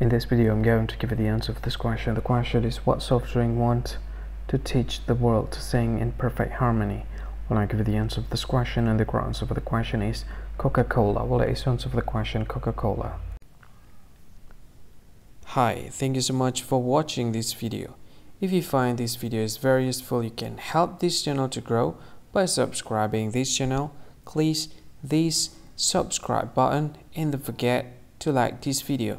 In this video, I'm going to give you the answer of this question. The question is, what soft drink want to teach the world to sing in perfect harmony? Well, I give you the answer of this question, and the correct answer for the question is Coca-Cola. Well, the answer for the question, Coca-Cola. Hi, thank you so much for watching this video. If you find this video is very useful, you can help this channel to grow by subscribing this channel. Please this subscribe button and don't forget to like this video.